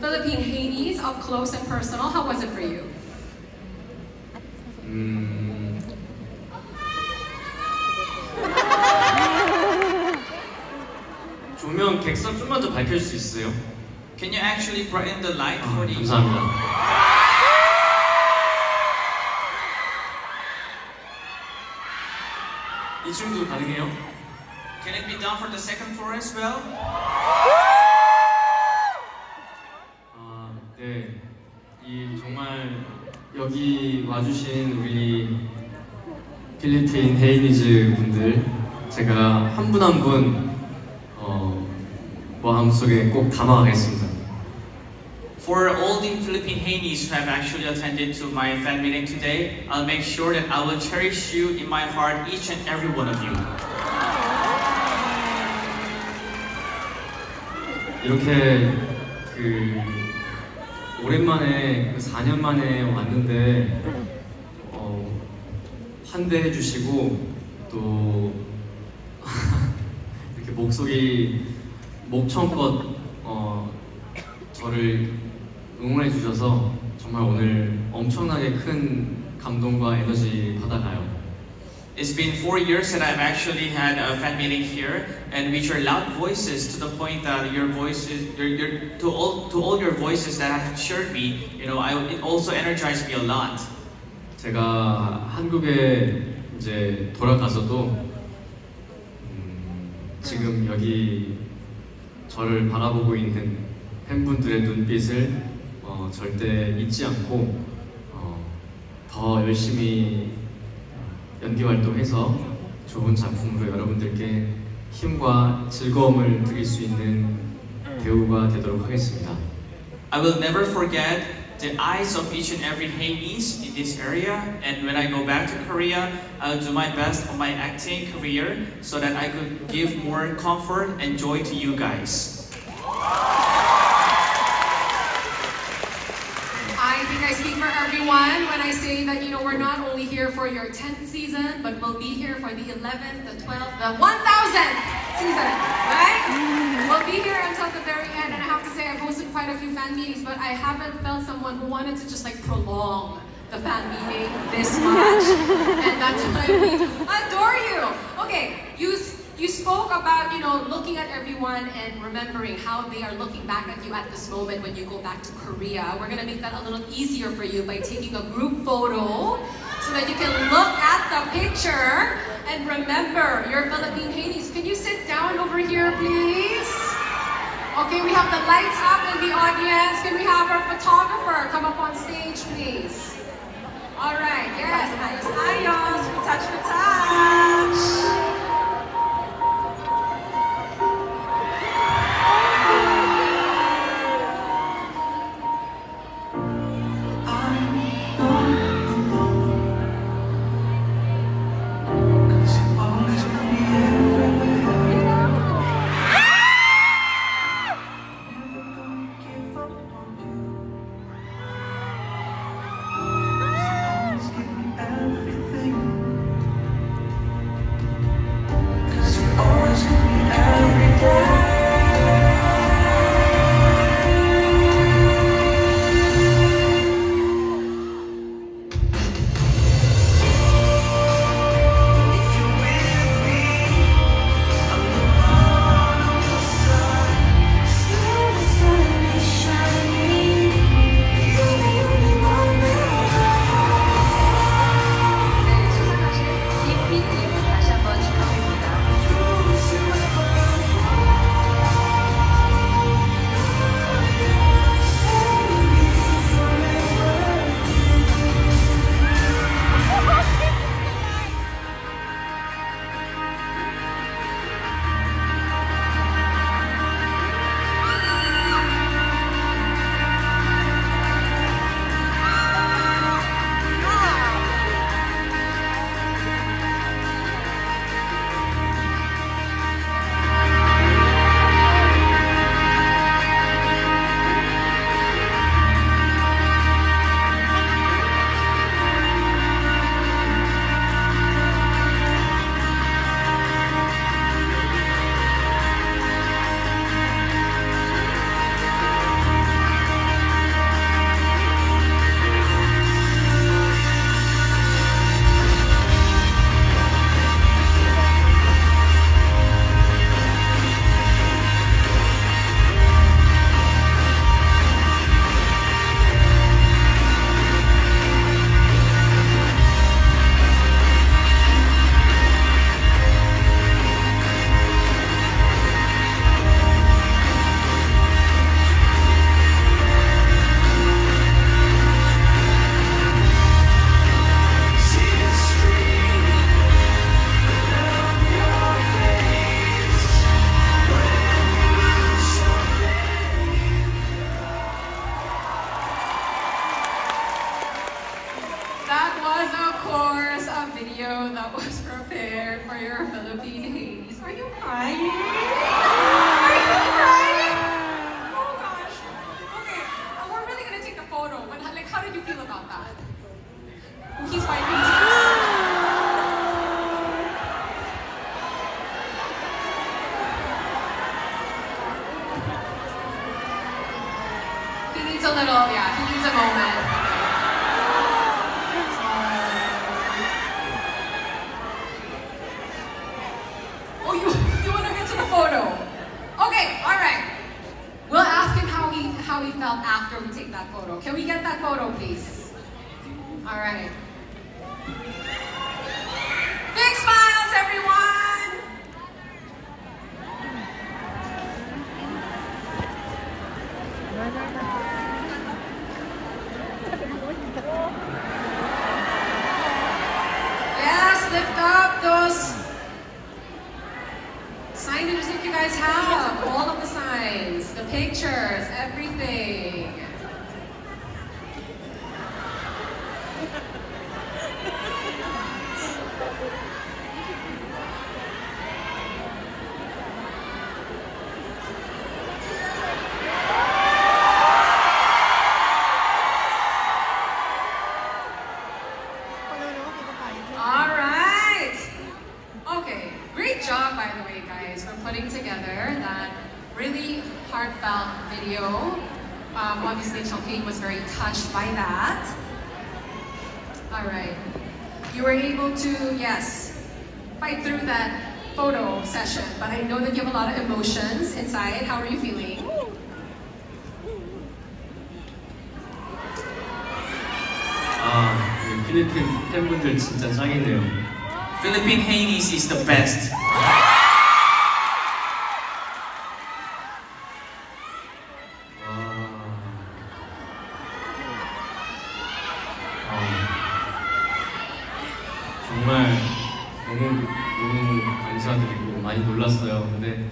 Philippine Haeiness, up close and personal. How was it for you? Mm. 조명 객석 좀만 더 밝힐 수 있어요? Can you actually brighten the light for the 감사합니다. 가능해요? Can it be done for the second floor as well? 여기 와주신 우리 필리핀 헤이니즈 분들 제가 한 분한분 어, 마음속에 꼭 담아가겠습니다. For all the Philippine Hainis who have actually attended to my fan meeting today, I'll make sure that I will cherish you in my heart, each and every one of you. 이렇게 그 오랜만에 4년 만에 왔는데 어, 환대해 주시고 또 이렇게 목소리 목청껏 어, 저를 응원해 주셔서 정말 오늘 엄청나게 큰 감동과 에너지 받아가요. It's been four years that I've actually had a fan meeting here, and with your loud voices to the point that your voices, your, your, to all to all your voices that have cheered me, you know, I, it also energized me a lot. 제가 한국에 이제 돌아가서도 음, 지금 여기 저를 바라보고 있는 팬분들의 눈빛을 어, 절대 잊지 않고 어, 더 열심히 좋은 작품으로 여러분들께 힘과 즐거움을 드릴 수 있는 배우가 되도록 하겠습니다. I will never forget the eyes of each and every Haeiness in this area and when I go back to Korea, I'll do my best on my acting career so that I could give more comfort and joy to you guys. I think I speak for everyone when I say that you here for your 10th season, but we'll be here for the 11th, the 12th, the 1000th season, right? We'll be here until the very end, and I have to say I've hosted quite a few fan meetings, but I haven't felt someone who wanted to just like prolong the fan meeting this much. and that's why we adore you. Okay, you you spoke about, you know, looking at everyone and remembering how they are looking back at you at this moment when you go back to Korea. We're gonna make that a little easier for you by taking a group photo so that you can look at the picture and remember your Philippine Haeiness. Can you sit down over here, please? Okay, we have the lights up in the audience. Can we have our photographer come up on stage, please? All right, yes, ayos, ayos. that video that was prepared for your Philippine Haeiness. Are you crying? Are you crying? Oh gosh. Okay, uh, we're really gonna take a photo, but like, how did you feel about that? He's wiping tears. He needs a little, yeah, he needs a moment. That photo. Can we get that photo, please? All right. Big smiles, everyone. Yes, lift up those signages that you guys have. All of the signs, the pictures, everything. All right. Okay, great job, by the way, guys, for putting together that really heartfelt video. Um, obviously, Jung Hae In was very touched by that. All right. You were able to, yes, fight through that photo session, but I know that you have a lot of emotions inside. How are you feeling? 아, 필리핀 팬분들 진짜 짱이네요. Philippine Haeiness is the best. 많이 놀랐어요. 근데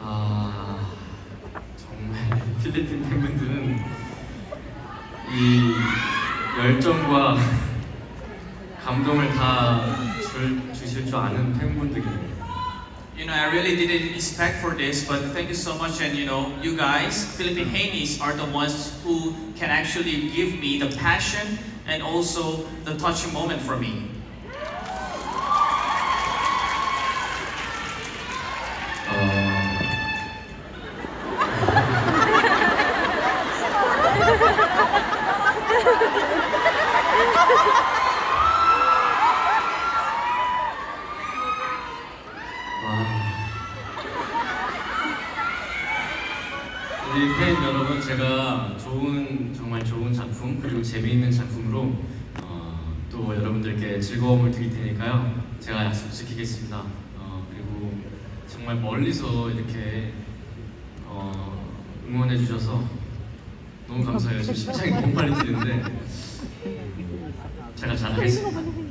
아 정말 필리핀 팬분들은 이 열정과 감동을 다 줄, 주실 줄 아는 You know, I really didn't expect for this, but thank you so much. And you know, you guys, Philippine Haeiness, are the ones who can actually give me the passion and also the touching moment for me. 우리 팬 여러분, 제가 좋은, 정말 좋은 작품, 그리고 재미있는 작품으로 어, 또 여러분들께 즐거움을 드릴 테니까요. 제가 약속 지키겠습니다. 어, 그리고 정말 멀리서 이렇게 어, 응원해 주셔서 너무 감사해요. 지금 심장이 너무 빨리 뛰는데 제가 잘하겠습니다.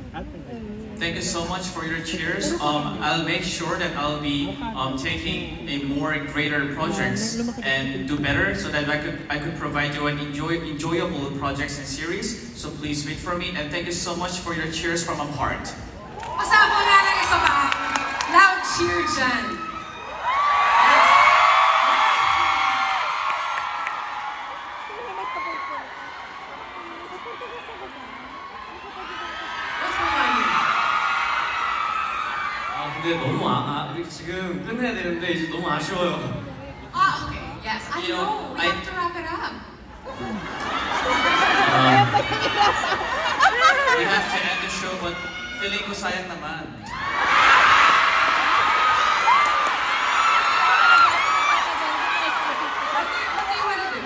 Thank you so much for your cheers. Um, I'll make sure that I'll be um, taking a more greater projects and do better so that I could I could provide you an enjoy, enjoyable projects and series. So please wait for me and thank you so much for your cheers from my heart. Loud cheer dyan. 아쉬워요. Ah, okay. Yes, I You know, know. We I- have to wrap it up. 아, We have to end the show but feeling ko sayang naman. What do you, what do you want to do?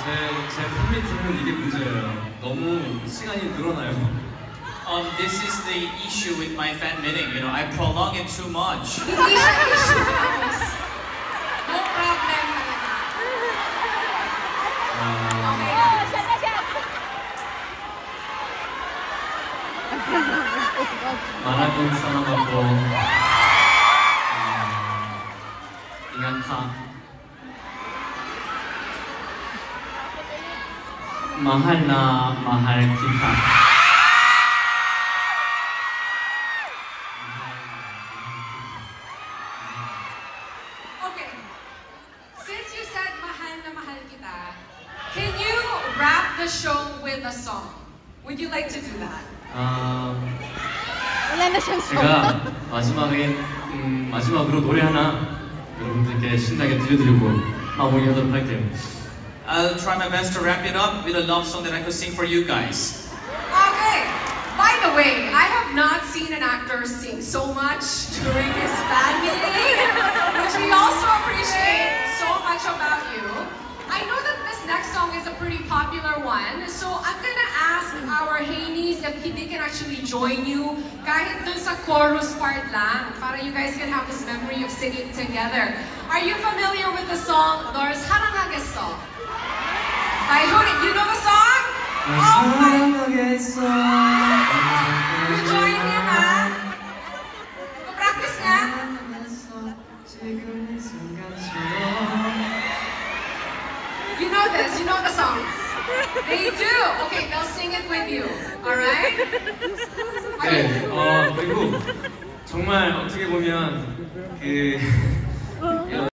제, 제 팬미팅은 이게 문제예요. 너무 시간이 늘어나요. Um, this is the issue with my fan meeting. You know, I prolong it too much. Hindi siya issue, guys. No problem talaga. 아, Okay. 마라톤 사랑하고 인간카 mahal na mahal kita. 들려드리고 마무리하도록 할게요. I'll try my best to wrap it up with a love song that I could sing for you guys. Okay. By the way, I have not seen an actor sing so much during his fan meeting, which we also appreciate so much about you. I know that this next song is a pretty popular one, so I'm gonna ask our Haeiness if they can actually join you kahit dun sa chorus part lang, para you guys can have this memory of singing together. Are you familiar with the song Nors Haranghagesо? By who? did- You know the song? Oh my You join him, ha? Practice nga. You know this, you know the song. They do. Okay, they'll sing it with you. Alright? 네, 어, 그리고 정말 어떻게 보면 그 어,